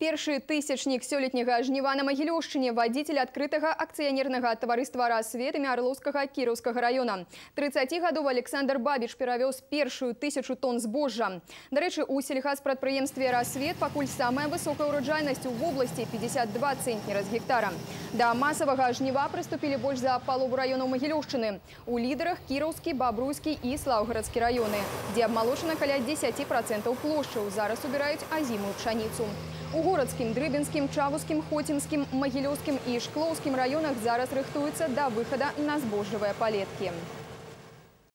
Першы тысячнік сёлетняга жніва на Магілёшчыне вадзіцель адкрытага акцыянернага таварыства «Рассвет» імя Арлоўскага Кіроўскага района. 30гадовы Александр Бабіч перавёз першую тысячу тонн збожжа. Дарэчы, у сельхазпрадпрыемстве «Рассвет» пакуль самая высокая ўраджайнасць у вобласці 52 цэнтнера з гектара. Да масавага жніва прыступілі больш за палову раёнаў Магілёшчыны. У лідарах Кіроўскі, Бабруйскі і Слаўгарадскі раёны, дзе абмалочана каля 10% плошчаў. Зараз убіраюць азімую пшаніцу. У горадскім, дрыбінскім, чавускім, хоцінскім, магілёўскім і шклоўскім раёнах зараз рыхтуюцца да выхада на збожжавыя палеткі.